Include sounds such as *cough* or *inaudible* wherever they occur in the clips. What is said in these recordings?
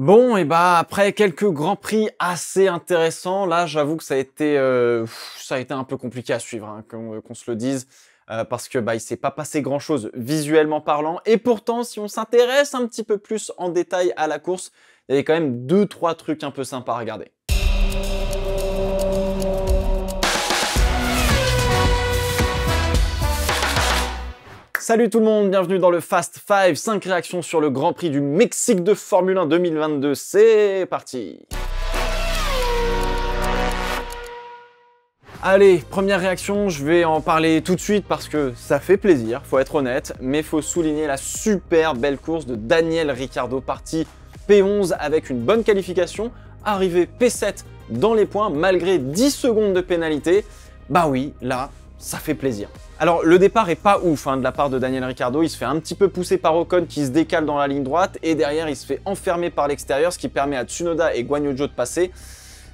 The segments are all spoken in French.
Bon, et bah après quelques grands prix assez intéressants, là j'avoue que ça a été euh, ça a été un peu compliqué à suivre, hein, qu'on se le dise, euh, parce que bah il s'est pas passé grand chose visuellement parlant, et pourtant si on s'intéresse un petit peu plus en détail à la course, il y avait quand même deux trois trucs un peu sympas à regarder. Salut tout le monde, bienvenue dans le Fast 5, 5 réactions sur le Grand Prix du Mexique de Formule 1 2022, c'est parti Allez, première réaction, je vais en parler tout de suite parce que ça fait plaisir, faut être honnête, mais faut souligner la super belle course de Daniel Ricciardo, parti P11 avec une bonne qualification, arrivé P7 dans les points malgré 10 secondes de pénalité. Bah oui, là, ça fait plaisir. Alors le départ est pas ouf hein, de la part de Daniel Ricciardo, il se fait un petit peu pousser par Ocon qui se décale dans la ligne droite et derrière il se fait enfermer par l'extérieur ce qui permet à Tsunoda et Guanyu de passer.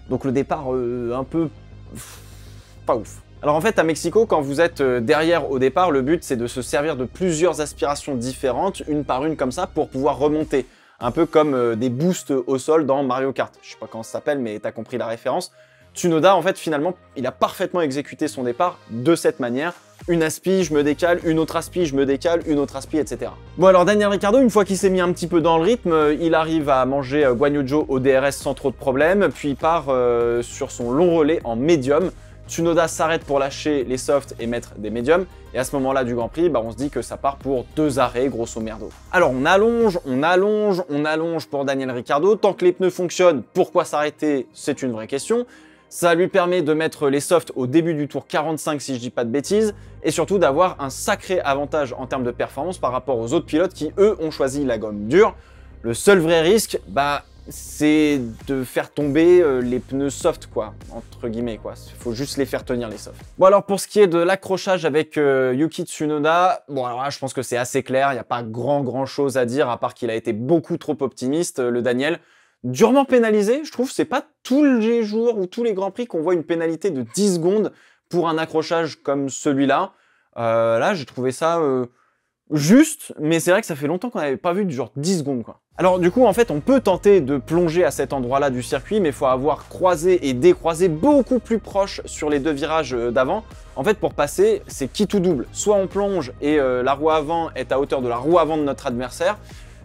Donc le départ euh, un peu pas ouf. Alors en fait à Mexico quand vous êtes euh, derrière au départ le but c'est de se servir de plusieurs aspirations différentes une par une comme ça pour pouvoir remonter. Un peu comme euh, des boosts au sol dans Mario Kart. Je sais pas comment ça s'appelle mais t'as compris la référence. Tsunoda en fait finalement il a parfaitement exécuté son départ de cette manière une aspi, je me décale, une autre aspi, je me décale, une autre aspi, etc. Bon alors Daniel Ricciardo, une fois qu'il s'est mis un petit peu dans le rythme, euh, il arrive à manger euh, Guanyujo au DRS sans trop de problèmes, puis il part euh, sur son long relais en médium. Tsunoda s'arrête pour lâcher les softs et mettre des médiums, et à ce moment-là du Grand Prix, bah, on se dit que ça part pour deux arrêts, grosso merdo. Alors on allonge, on allonge, on allonge pour Daniel Ricciardo, tant que les pneus fonctionnent, pourquoi s'arrêter? C'est une vraie question. Ça lui permet de mettre les softs au début du tour 45 si je dis pas de bêtises, et surtout d'avoir un sacré avantage en termes de performance par rapport aux autres pilotes qui eux ont choisi la gomme dure. Le seul vrai risque, bah c'est de faire tomber euh, les pneus soft, quoi, entre guillemets, quoi. Il faut juste les faire tenir, les softs. Bon, alors, pour ce qui est de l'accrochage avec euh, Yuki Tsunoda, bon, alors là, je pense que c'est assez clair, il n'y a pas grand, grand chose à dire, à part qu'il a été beaucoup trop optimiste, euh, le Daniel durement pénalisé. Je trouve c'est pas tous les jours ou tous les grands prix qu'on voit une pénalité de 10 secondes pour un accrochage comme celui-là. Euh, là, j'ai trouvé ça euh, juste, mais c'est vrai que ça fait longtemps qu'on n'avait pas vu du genre 10 secondes quoi. Alors du coup, en fait, on peut tenter de plonger à cet endroit-là du circuit, mais il faut avoir croisé et décroisé beaucoup plus proche sur les deux virages euh, d'avant. En fait, pour passer, c'est qui tout double. Soit on plonge et la roue avant est à hauteur de la roue avant de notre adversaire,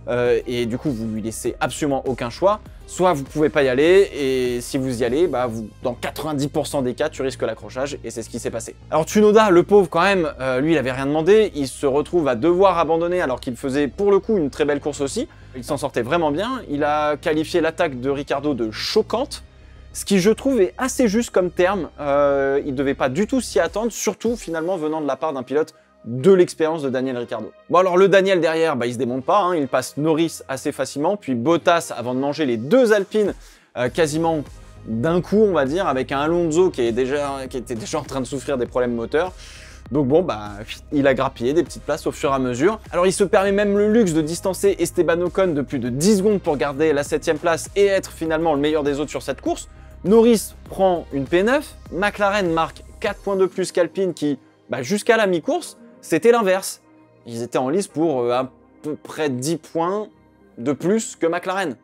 euh, et du coup vous lui laissez absolument aucun choix. Soit vous pouvez pas y aller, et si vous y allez, bah vous, dans 90% des cas, tu risques l'accrochage, et c'est ce qui s'est passé. Alors Tsunoda, le pauvre quand même, euh, lui il avait rien demandé, il se retrouve à devoir abandonner alors qu'il faisait pour le coup une très belle course aussi. Il s'en sortait vraiment bien, il a qualifié l'attaque de Ricardo de choquante, ce qui je trouve est assez juste comme terme, euh, il devait pas du tout s'y attendre, surtout finalement venant de la part d'un pilote de l'expérience de Daniel Ricciardo. Bon alors le Daniel derrière, bah, il se démonte pas, hein. il passe Norris assez facilement, puis Bottas avant de manger les deux Alpines euh, quasiment d'un coup on va dire, avec un Alonso qui, était déjà en train de souffrir des problèmes moteurs. Donc bon, bah, il a grappillé des petites places au fur et à mesure. Alors il se permet même le luxe de distancer Esteban Ocon de plus de 10 secondes pour garder la 7 place et être finalement le meilleur des autres sur cette course. Norris prend une P9, McLaren marque 4 points de plus qu'Alpine qui, bah, jusqu'à la mi-course, c'était l'inverse. Ils étaient en lice pour euh, à peu près 10 points de plus que McLaren.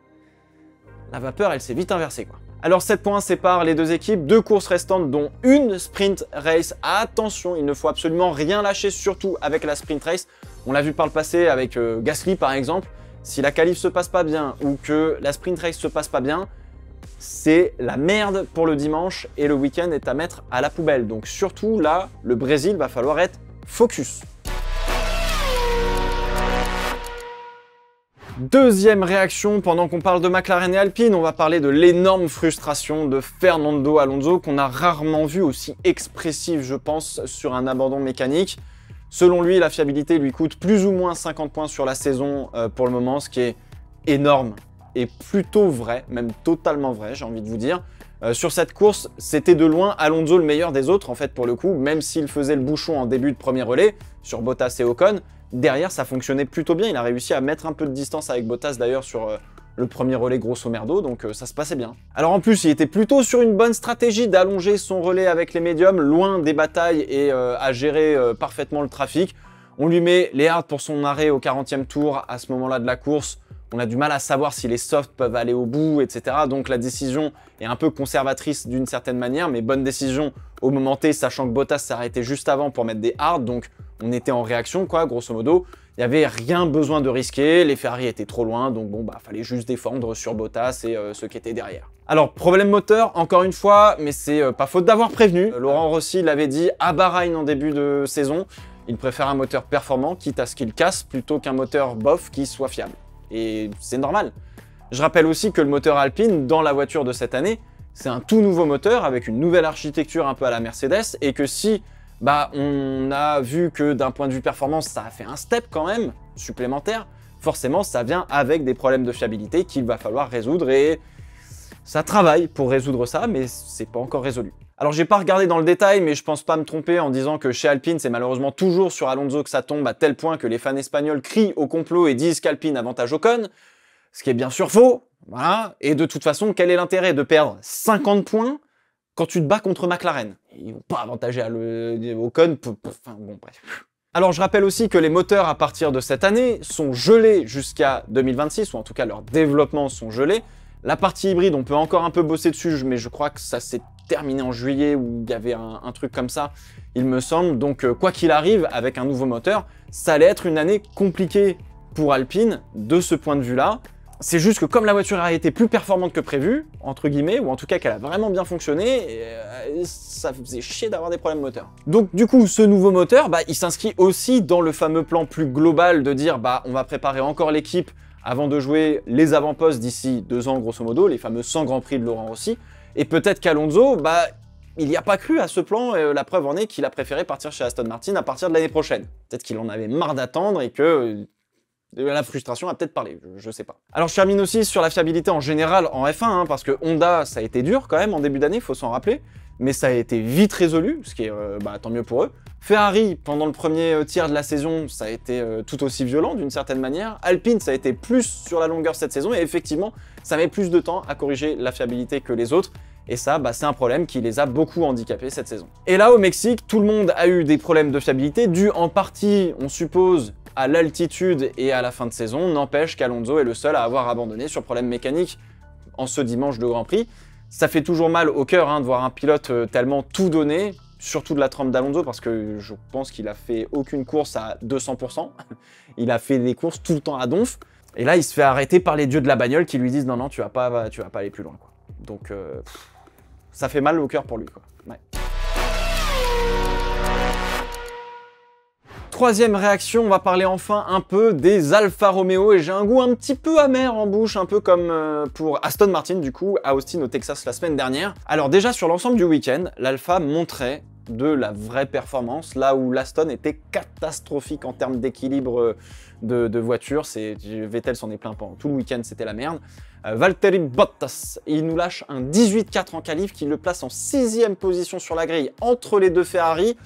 La vapeur, elle s'est vite inversée. Alors 7 points séparent les deux équipes, deux courses restantes dont une sprint race. Attention, il ne faut absolument rien lâcher, surtout avec la sprint race. On l'a vu par le passé avec euh, Gasly par exemple. Si la qualif se passe pas bien ou que la sprint race se passe pas bien, c'est la merde pour le dimanche et le week-end est à mettre à la poubelle. Donc surtout là, le Brésil va falloir être focus. Deuxième réaction, pendant qu'on parle de McLaren et Alpine, on va parler de l'énorme frustration de Fernando Alonso qu'on a rarement vu aussi expressive, je pense, sur un abandon mécanique. Selon lui, la fiabilité lui coûte plus ou moins 50 points sur la saison euh, pour le moment, ce qui est énorme et plutôt vrai, même totalement vrai, j'ai envie de vous dire. Euh, sur cette course, c'était de loin Alonso le meilleur des autres, en fait, pour le coup, même s'il faisait le bouchon en début de premier relais, sur Bottas et Ocon, derrière, ça fonctionnait plutôt bien. Il a réussi à mettre un peu de distance avec Bottas, d'ailleurs, sur euh, le premier relais grosso merdo, donc euh, ça se passait bien. Alors en plus, il était plutôt sur une bonne stratégie d'allonger son relais avec les médiums, loin des batailles et à gérer parfaitement le trafic. On lui met les hards pour son arrêt au 40e tour à ce moment-là de la course. on a du mal à savoir si les softs peuvent aller au bout, etc. Donc la décision est un peu conservatrice d'une certaine manière, mais bonne décision au moment T, sachant que Bottas arrêté juste avant pour mettre des hard, donc on était en réaction, quoi, grosso modo. Il n'y avait rien besoin de risquer, les Ferrari étaient trop loin, donc bon, bah, fallait juste défendre sur Bottas et euh, ceux qui étaient derrière. Alors, problème moteur, encore une fois, mais c'est euh, pas faute d'avoir prévenu. Laurent Rossi l'avait dit à Bahreïn en début de saison, il préfère un moteur performant, quitte à ce qu'il casse, plutôt qu'un moteur bof qui soit fiable. Et c'est normal. Je rappelle aussi que le moteur Alpine, dans la voiture de cette année, c'est un tout nouveau moteur avec une nouvelle architecture un peu à la Mercedes, et que si bah on a vu que d'un point de vue performance, ça a fait un step quand même supplémentaire. Forcément, ça vient avec des problèmes de fiabilité qu'il va falloir résoudre et ça travaille pour résoudre ça, mais c'est pas encore résolu. Alors j'ai pas regardé dans le détail, mais je pense pas me tromper en disant que chez Alpine, c'est malheureusement toujours sur Alonso que ça tombe à tel point que les fans espagnols crient au complot et disent qu'Alpine avantage Ocon, ce qui est bien sûr faux. Voilà. Et de toute façon, quel est l'intérêt de perdre 50 points quand tu te bats contre McLaren? Ils vont pas avantager à le, Ocon. Alors je rappelle aussi que les moteurs à partir de cette année sont gelés jusqu'à 2026, ou en tout cas leurs développements sont gelés. La partie hybride, on peut encore un peu bosser dessus, mais je crois que ça s'est terminé en juillet où il y avait un, truc comme ça, il me semble. Donc euh, quoi qu'il arrive, avec un nouveau moteur, ça allait être une année compliquée pour Alpine de ce point de vue-là. C'est juste que comme la voiture a été plus performante que prévu, entre guillemets, ou en tout cas qu'elle a vraiment bien fonctionné, euh, ça faisait chier d'avoir des problèmes moteurs. Donc du coup, ce nouveau moteur, bah, il s'inscrit aussi dans le fameux plan plus global de dire bah on va préparer encore l'équipe avant de jouer les avant-postes d'ici deux ans grosso modo, les fameux 100 Grands Prix de Laurent Rossi. Et peut-être qu'Alonso, bah il n'y a pas cru à ce plan, et la preuve en est qu'il a préféré partir chez Aston Martin à partir de l'année prochaine. Peut-être qu'il en avait marre d'attendre et que la frustration a peut-être parlé, je, sais pas. Alors je termine aussi sur la fiabilité en général en F1, hein, parce que Honda, ça a été dur quand même en début d'année, faut s'en rappeler, mais ça a été vite résolu, ce qui est euh, bah, tant mieux pour eux. Ferrari, pendant le premier euh, tiers de la saison, ça a été euh, tout aussi violent d'une certaine manière. Alpine, ça a été plus sur la longueur cette saison, et effectivement, ça met plus de temps à corriger la fiabilité que les autres. Et ça, bah, c'est un problème qui les a beaucoup handicapés cette saison. Et là, au Mexique, tout le monde a eu des problèmes de fiabilité, dû en partie, on suppose, à l'altitude et à la fin de saison, n'empêche qu'Alonso est le seul à avoir abandonné sur problème mécanique en ce dimanche de Grand Prix. Ça fait toujours mal au cœur hein, de voir un pilote euh, tellement tout donner, surtout de la trempe d'Alonso, parce que je pense qu'il a fait aucune course à 200%. *laughs* Il a fait des courses tout le temps à donf. Et là, il se fait arrêter par les dieux de la bagnole qui lui disent non, non, tu vas pas, tu vas pas aller plus loin. Donc, euh, ça fait mal au cœur pour lui. Quoi. Troisième réaction, on va parler enfin un peu des Alfa Romeo et j'ai un goût un petit peu amer en bouche, un peu comme euh, pour Aston Martin du coup à Austin au Texas la semaine dernière. Alors déjà sur l'ensemble du week-end, l'Alfa montrait de la vraie performance, là où l'Aston était catastrophique en termes d'équilibre euh, de, de, voiture. Vettel s'en est plein pendant tout le week-end, c'était la merde. Euh, Valtteri Bottas, il nous lâche un 18-4 en qualif qui le place en sixième position sur la grille entre les deux Ferrari.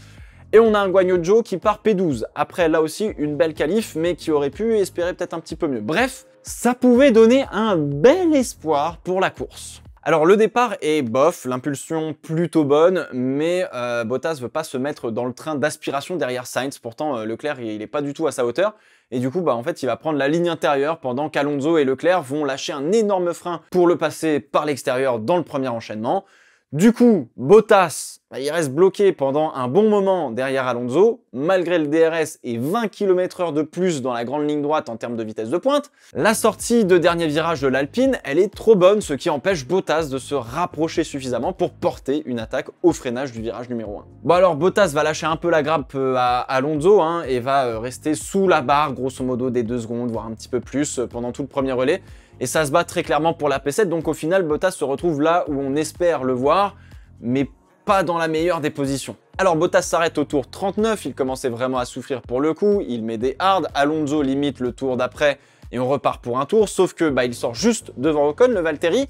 Et on a un Guanyu Joe qui part P12. Après, là aussi, une belle qualif, mais qui aurait pu espérer peut-être un petit peu mieux. Bref, ça pouvait donner un bel espoir pour la course. Alors le départ est bof, l'impulsion plutôt bonne, mais euh, Bottas veut pas se mettre dans le train d'aspiration derrière Sainz. Pourtant euh, Leclerc il, est pas du tout à sa hauteur et du coup bah en fait il va prendre la ligne intérieure pendant qu'Alonso et Leclerc vont lâcher un énorme frein pour le passer par l'extérieur dans le premier enchaînement. Du coup, Bottas, bah, il reste bloqué pendant un bon moment derrière Alonso, malgré le DRS et 20 km h de plus dans la grande ligne droite en termes de vitesse de pointe. La sortie de dernier virage de l'Alpine, elle est trop bonne, ce qui empêche Bottas de se rapprocher suffisamment pour porter une attaque au freinage du virage numéro 1. Bon alors, Bottas va lâcher un peu la grappe euh, à Alonso hein, et va euh, rester sous la barre, grosso modo, des deux secondes, voire un petit peu plus, euh, pendant tout le premier relais et ça se bat très clairement pour la P7, donc au final Bottas se retrouve là où on espère le voir, mais pas dans la meilleure des positions. Alors Bottas s'arrête au tour 39, il commençait vraiment à souffrir pour le coup, il met des hards, Alonso limite le tour d'après et on repart pour un tour, sauf que bah, il sort juste devant Ocon, le Valtteri,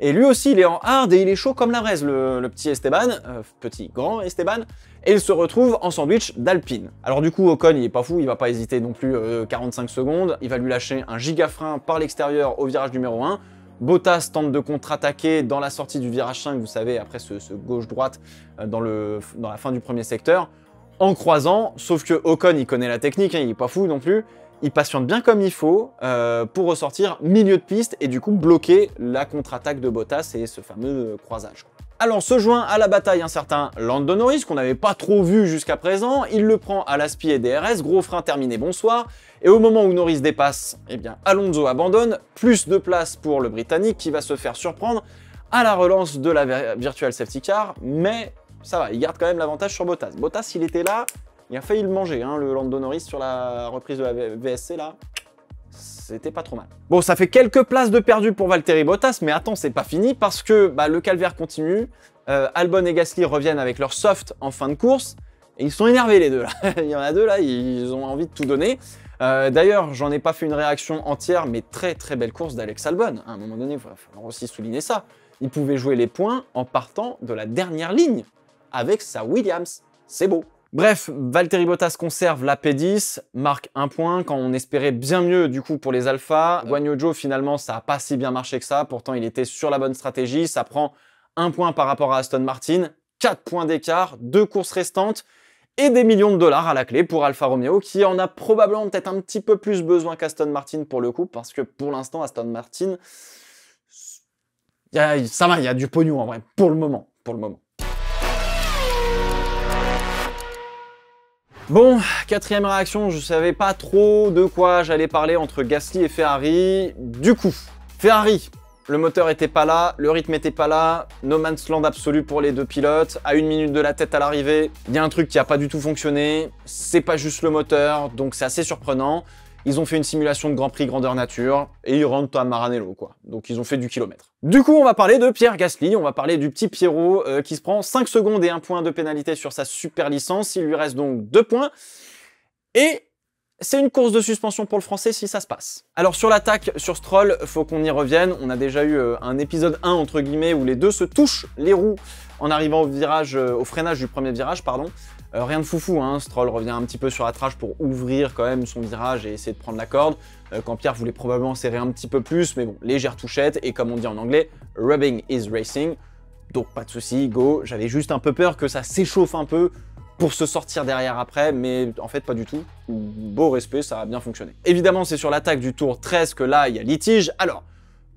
et lui aussi, il est en hard et il est chaud comme la braise, le, petit Esteban, euh, petit grand Esteban, et il se retrouve en sandwich d'Alpine. Alors du coup, Ocon, il est pas fou, il va pas hésiter non plus 45 euh, secondes, il va lui lâcher un giga frein par l'extérieur au virage numéro 1, Bottas tente de contre-attaquer dans la sortie du virage 5, vous savez, après ce, gauche-droite euh, dans, dans la fin du premier secteur, en croisant, sauf que Ocon, il connaît la technique, hein, il est pas fou non plus, il patiente bien comme il faut euh, pour ressortir milieu de piste et du coup bloquer la contre-attaque de Bottas et ce fameux croisage. Alors se joint à la bataille un certain Lando Norris qu'on n'avait pas trop vu jusqu'à présent, il le prend à l'aspi et DRS, gros frein terminé, bonsoir, et au moment où Norris dépasse, eh bien Alonso abandonne, plus de place pour le Britannique qui va se faire surprendre à la relance de la Virtual Safety Car, mais ça va, il garde quand même l'avantage sur Bottas. Bottas, il était là, il a failli le manger, hein, le Lando Norris sur la reprise de la VSC là. C'était pas trop mal. Bon, ça fait quelques places de perdu pour Valtteri Bottas, mais attends, c'est pas fini parce que bah, le calvaire continue. Euh, Albon et Gasly reviennent avec leur soft en fin de course. Et ils sont énervés les deux là. *laughs* il y en a deux là, ils ont envie de tout donner. Euh, d'ailleurs, j'en ai pas fait une réaction entière, mais très très belle course d'Alex Albon. À un moment donné, il falloir aussi souligner ça. Il pouvait jouer les points en partant de la dernière ligne avec sa Williams. C'est beau. Bref, Valtteri Bottas conserve la P10, marque un point quand on espérait bien mieux du coup pour les Alpha. Guanyu Zhou finalement ça n'a pas si bien marché que ça, pourtant il était sur la bonne stratégie, ça prend un point par rapport à Aston Martin, 4 points d'écart, deux courses restantes et des millions de dollars à la clé pour Alfa Romeo qui en a probablement peut-être un petit peu plus besoin qu'Aston Martin pour le coup parce que pour l'instant Aston Martin ça va, il y a du pognon en vrai pour le moment, pour le moment. Bon, quatrième réaction, je savais pas trop de quoi j'allais parler entre Gasly et Ferrari. Du coup, Ferrari, le moteur était pas là, le rythme était pas là, no man's land absolu pour les deux pilotes, à une minute de la tête à l'arrivée, il y a un truc qui a pas du tout fonctionné, c'est pas juste le moteur, donc c'est assez surprenant. Ils ont fait une simulation de Grand Prix grandeur nature et ils rentrent à Maranello, quoi. Donc ils ont fait du kilomètre. Du coup, on va parler de Pierre Gasly, on va parler du petit Pierrot euh, qui se prend 5 secondes et 1 point de pénalité sur sa super licence. Il lui reste donc 2 points. Et c'est une course de suspension pour le français si ça se passe. Alors sur l'attaque, sur Stroll, faut qu'on y revienne. On a déjà eu euh, un épisode 1 entre guillemets où les deux se touchent les roues en arrivant au virage, euh, au freinage du premier virage, pardon. Euh, rien de foufou, hein. Stroll revient un petit peu sur la trage pour ouvrir quand même son virage et essayer de prendre la corde. quand Pierre voulait probablement serrer un petit peu plus, mais bon, légère touchette et comme on dit en anglais, rubbing is racing. Donc pas de souci, go. J'avais juste un peu peur que ça s'échauffe un peu pour se sortir derrière après, mais en fait pas du tout. Beau respect, ça a bien fonctionné. Évidemment, c'est sur l'attaque du tour 13 que là, il y a litige. Alors,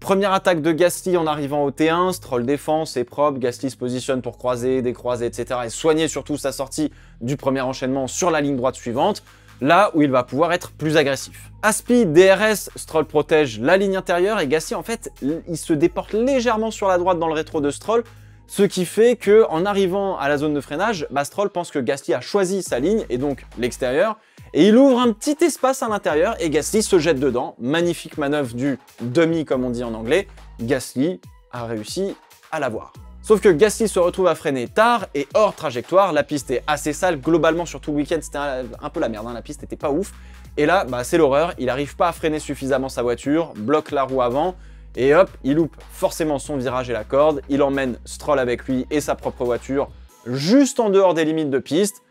première attaque de Gasly en arrivant au T1, Stroll défense, c'est propre, Gasly se positionne pour croiser, décroiser, etc. et soigner surtout sa sortie du premier enchaînement sur la ligne droite suivante, là où il va pouvoir être plus agressif. Aspi, DRS, Stroll protège la ligne intérieure et Gasly en fait, il se déporte légèrement sur la droite dans le rétro de Stroll, ce qui fait que en arrivant à la zone de freinage, Bastrol pense que Gasly a choisi sa ligne et donc l'extérieur, et il ouvre un petit espace à l'intérieur et Gasly se jette dedans. Magnifique manœuvre du demi comme on dit en anglais. Gasly a réussi à l'avoir. Sauf que Gasly se retrouve à freiner tard et hors trajectoire, la piste est assez sale, globalement sur tout le week-end c'était un, peu la merde, hein. la piste était pas ouf. Et là, bah, c'est l'horreur, il n'arrive pas à freiner suffisamment sa voiture, bloque la roue avant, et hop, il loupe forcément son virage et la corde, il emmène Stroll avec lui et sa propre voiture juste en dehors des limites de piste,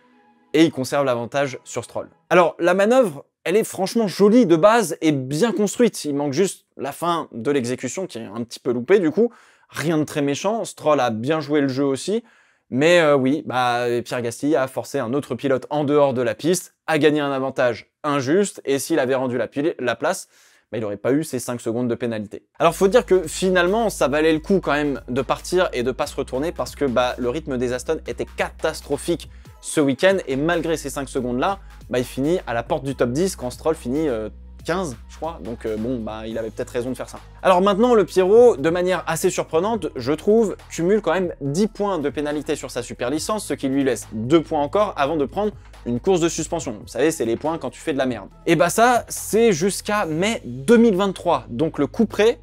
et il conserve l'avantage sur Stroll. Alors la manœuvre, elle est franchement jolie de base et bien construite, il manque juste la fin de l'exécution qui est un petit peu loupée du coup, rien de très méchant, Stroll a bien joué le jeu aussi, mais euh, oui, bah, Pierre Gasly a forcé un autre pilote en dehors de la piste, a gagné un avantage injuste, et s'il avait rendu la place, bah, il n'aurait pas eu ces 5 secondes de pénalité. Alors faut dire que finalement, ça valait le coup quand même de partir et de pas se retourner parce que bah, le rythme des Aston était catastrophique ce week-end et malgré ces 5 secondes là, bah, il finit à la porte du top 10 quand Stroll finit euh, 15, je crois. Donc euh, bon, bah il avait peut-être raison de faire ça. Alors maintenant, le Pierrot, de manière assez surprenante, je trouve, cumule quand même 10 points de pénalité sur sa super licence, ce qui lui laisse 2 points encore avant de prendre une course de suspension. Vous savez, c'est les points quand tu fais de la merde. Et bah ça, c'est jusqu'à mai 2023. Donc le coup près,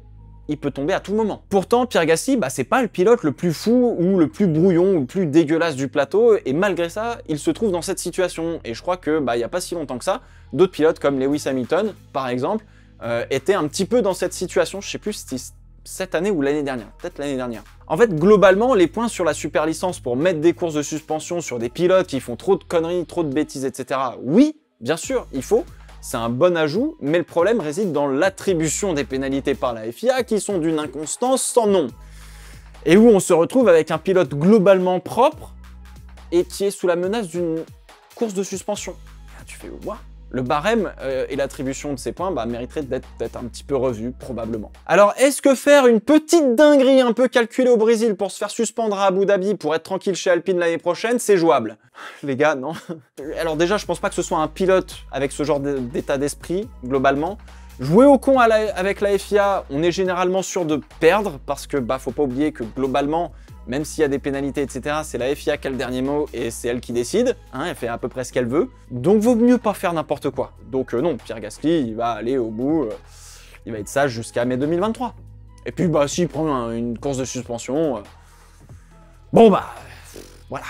il peut tomber à tout moment. Pourtant, Pierre Gasly, bah, c'est pas le pilote le plus fou ou le plus brouillon ou le plus dégueulasse du plateau, et malgré ça, il se trouve dans cette situation. Et je crois que, bah, il y a pas si longtemps que ça, d'autres pilotes comme Lewis Hamilton, par exemple, euh, étaient un petit peu dans cette situation. Je sais plus si cette année ou l'année dernière, peut-être l'année dernière. En fait, globalement, les points sur la super licence pour mettre des courses de suspension sur des pilotes qui font trop de conneries, trop de bêtises, etc. Oui, bien sûr, il faut c'est un bon ajout, mais le problème réside dans l'attribution des pénalités par la FIA qui sont d'une inconstance sans nom. Et où on se retrouve avec un pilote globalement propre et qui est sous la menace d'une course de suspension. tu fais, what le barème euh, et l'attribution de ces points bah, mériteraient d'être un petit peu revus, probablement. Alors, est-ce que faire une petite dinguerie un peu calculée au Brésil pour se faire suspendre à Abu Dhabi pour être tranquille chez Alpine l'année prochaine, c'est jouable? *laughs* Les gars, non. Alors déjà, je pense pas que ce soit un pilote avec ce genre d'état d'esprit, globalement. Jouer au con avec la FIA, on est généralement sûr de perdre, parce que bah faut pas oublier que globalement, même s'il y a des pénalités, etc., c'est la FIA qui a le dernier mot et c'est elle qui décide, hein, elle fait à peu près ce qu'elle veut, donc vaut mieux pas faire n'importe quoi. Donc euh, non, Pierre Gasly, il va aller au bout, euh, il va être sage jusqu'à mai 2023. Et puis bah s'il prend une course de suspension, euh, bon bah voilà.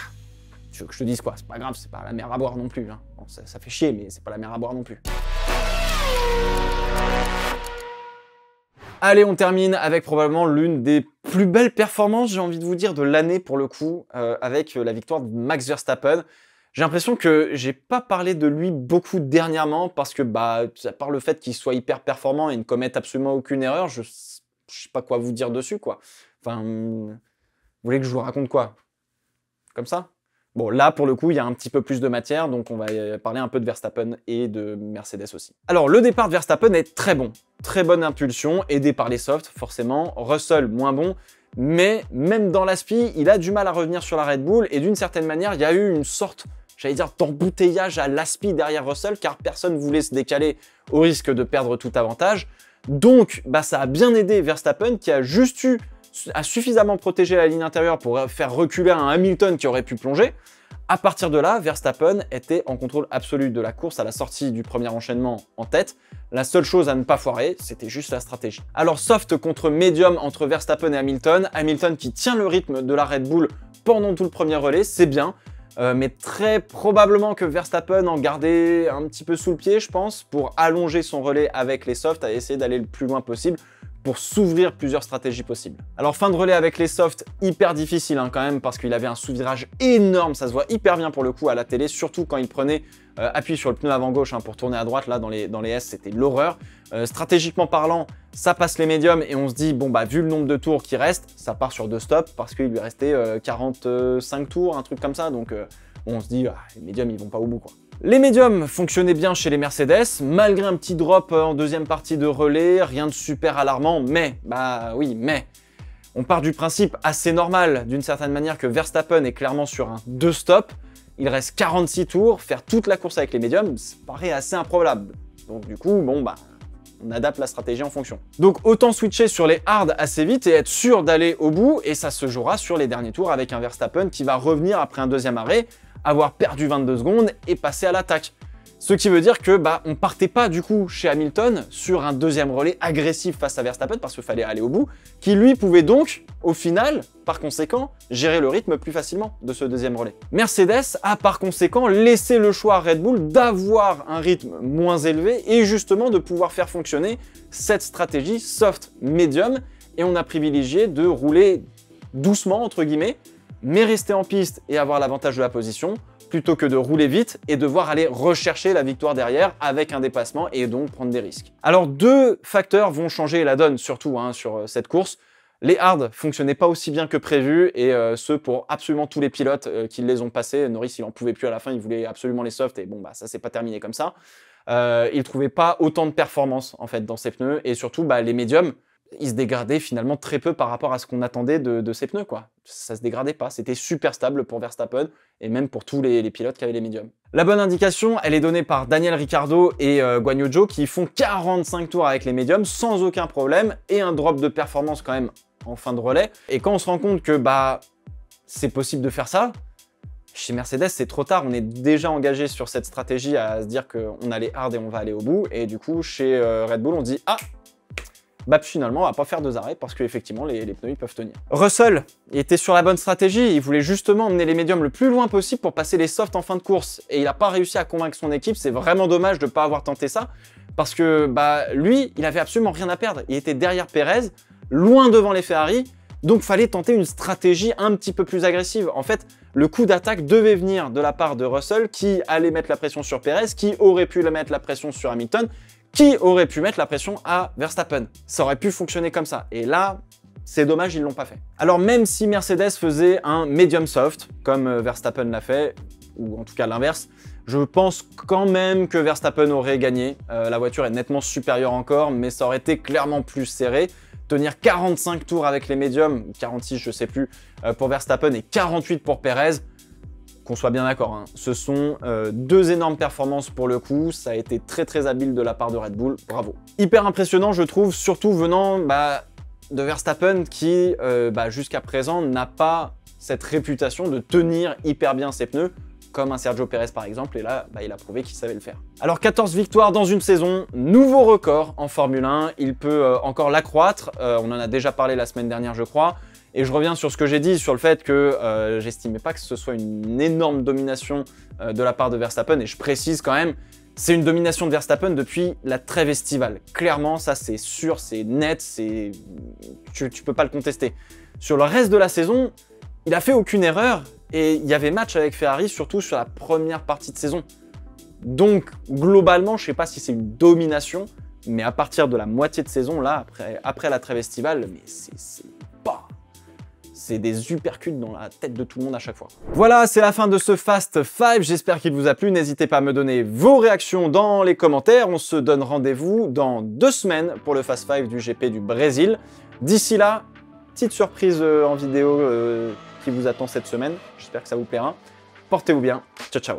Tu veux que je te dise quoi C'est pas grave, c'est pas la mer à boire non plus. Hein. ça, ça fait chier, mais c'est pas la mer à boire non plus. Allez, on termine avec probablement l'une des plus belles performances, j'ai envie de vous dire, de l'année pour le coup, euh, avec la victoire de Max Verstappen. J'ai l'impression que j'ai pas parlé de lui beaucoup dernièrement parce que, bah, à part le fait qu'il soit hyper performant et ne commette absolument aucune erreur, je, je sais pas quoi vous dire dessus, quoi. Enfin, vous voulez que je vous raconte quoi? Comme ça? Bon, là, pour le coup, il y a un petit peu plus de matière, donc on va parler un peu de Verstappen et de Mercedes aussi. Alors, le départ de Verstappen est très bon. Très bonne impulsion, aidé par les softs, forcément. Russell, moins bon. Mais même dans l'aspi, il a du mal à revenir sur la Red Bull, et d'une certaine manière, il y a eu une sorte j'allais dire, d'embouteillage à l'aspi derrière Russell, car personne voulait se décaler au risque de perdre tout avantage. Donc, bah, ça a bien aidé Verstappen, qui a juste eu a suffisamment protégé la ligne intérieure pour faire reculer un Hamilton qui aurait pu plonger. À partir de là, Verstappen était en contrôle absolu de la course à la sortie du premier enchaînement en tête. La seule chose à ne pas foirer, c'était juste la stratégie. Alors soft contre médium entre Verstappen et Hamilton, Hamilton qui tient le rythme de la Red Bull pendant tout le premier relais, c'est bien. Euh, mais très probablement que Verstappen en gardait un petit peu sous le pied, je pense, pour allonger son relais avec les softs, à essayer d'aller le plus loin possible s'ouvrir plusieurs stratégies possibles. Alors fin de relais avec les softs, hyper difficile hein, quand même parce qu'il avait un sous-virage énorme, ça se voit hyper bien pour le coup à la télé, surtout quand il prenait euh, appui sur le pneu avant gauche hein, pour tourner à droite, là dans les, S c'était l'horreur. Euh, stratégiquement parlant, ça passe les médiums et on se dit, bon bah vu le nombre de tours qui restent, ça part sur deux stops parce qu'il lui restait 45 euh, tours, un truc comme ça, donc on se dit, ah, les médiums ils vont pas au bout quoi. Les médiums fonctionnaient bien chez les Mercedes, malgré un petit drop en deuxième partie de relais, rien de super alarmant, mais, bah oui, mais, on part du principe assez normal, d'une certaine manière, que Verstappen est clairement sur un 2 stop, il reste 46 tours, faire toute la course avec les médiums, ça paraît assez improbable. Donc du coup, bon bah, on adapte la stratégie en fonction. Donc autant switcher sur les hard assez vite et être sûr d'aller au bout, et ça se jouera sur les derniers tours avec un Verstappen qui va revenir après un deuxième arrêt, avoir perdu 22 secondes et passer à l'attaque. Ce qui veut dire que bah on partait pas du coup chez Hamilton sur un deuxième relais agressif face à Verstappen parce qu'il fallait aller au bout, qui lui pouvait donc, au final, par conséquent, gérer le rythme plus facilement de ce deuxième relais. Mercedes a par conséquent laissé le choix à Red Bull d'avoir un rythme moins élevé et justement de pouvoir faire fonctionner cette stratégie soft medium et on a privilégié de rouler doucement entre guillemets mais rester en piste et avoir l'avantage de la position, plutôt que de rouler vite et devoir aller rechercher la victoire derrière avec un dépassement et donc prendre des risques. Alors deux facteurs vont changer la donne surtout hein, sur euh, cette course. Les hards fonctionnaient pas aussi bien que prévu et euh, ce pour absolument tous les pilotes euh, qui les ont passés. Norris il en pouvait plus à la fin, il voulait absolument les softs et bon bah ça s'est pas terminé comme ça. il trouvait pas autant de performance en fait dans ses pneus et surtout bah, les médiums il se dégradait finalement très peu par rapport à ce qu'on attendait de, ses pneus. Quoi. Ça se dégradait pas, c'était super stable pour Verstappen et même pour tous les, pilotes qui avaient les médiums. La bonne indication, elle est donnée par Daniel Ricciardo et euh, Guanyu Zhou qui font 45 tours avec les médiums sans aucun problème et un drop de performance quand même en fin de relais. Et quand on se rend compte que bah c'est possible de faire ça, chez Mercedes, c'est trop tard. On est déjà engagé sur cette stratégie à se dire qu'on a les hard et on va aller au bout. Et du coup, chez euh, Red Bull, on dit Ah, bah finalement on va pas faire deux arrêts parce qu'effectivement les, les pneus ils peuvent tenir. Russell était sur la bonne stratégie, il voulait justement emmener les médiums le plus loin possible pour passer les softs en fin de course. Et il n'a pas réussi à convaincre son équipe, c'est vraiment dommage de ne pas avoir tenté ça. Parce que bah lui il avait absolument rien à perdre, il était derrière Perez, loin devant les Ferrari, donc fallait tenter une stratégie un petit peu plus agressive. En fait, le coup d'attaque devait venir de la part de Russell qui allait mettre la pression sur Perez, qui aurait pu mettre la pression sur Hamilton, qui aurait pu mettre la pression à Verstappen? Ça aurait pu fonctionner comme ça. Et là, c'est dommage, ils l'ont pas fait. Alors même si Mercedes faisait un medium soft, comme euh, Verstappen l'a fait, ou en tout cas l'inverse, Je pense quand même que Verstappen aurait gagné. Euh, la voiture est nettement supérieure encore, mais ça aurait été clairement plus serré. Tenir 45 tours avec les médiums, 46 je sais plus, euh, pour Verstappen et 48 pour Perez, qu'on soit bien d'accord, hein. ce sont euh, deux énormes performances pour le coup, ça a été très très habile de la part de Red Bull, bravo. Hyper impressionnant je trouve, surtout venant bah, de Verstappen qui bah, jusqu'à présent n'a pas cette réputation de tenir hyper bien ses pneus comme un Sergio Perez par exemple, et là, bah, il a prouvé qu'il savait le faire. Alors 14 victoires dans une saison, nouveau record en Formule 1, il peut euh, encore l'accroître, euh, on en a déjà parlé la semaine dernière je crois, et je reviens sur ce que j'ai dit, sur le fait que euh, j'estimais pas que ce soit une énorme domination de la part de Verstappen, et je précise quand même, c'est une domination de Verstappen depuis la trêve estivale. Clairement, ça c'est sûr, c'est net, c'est tu, peux pas le contester. Sur le reste de la saison, il a fait aucune erreur, et il y avait match avec Ferrari, surtout sur la première partie de saison. Donc, globalement, je sais pas si c'est une domination, mais à partir de la moitié de saison, là, après, après la trêve estivale, mais c'est. C'est des uppercuts dans la tête de tout le monde à chaque fois. Voilà, c'est la fin de ce Fast 5. J'espère qu'il vous a plu. N'hésitez pas à me donner vos réactions dans les commentaires. On se donne rendez-vous dans deux semaines pour le Fast 5 du GP du Brésil. D'ici là, petite surprise euh, en vidéo euh, qui vous attend cette semaine. J'espère que ça vous plaira. Portez-vous bien. Ciao, ciao.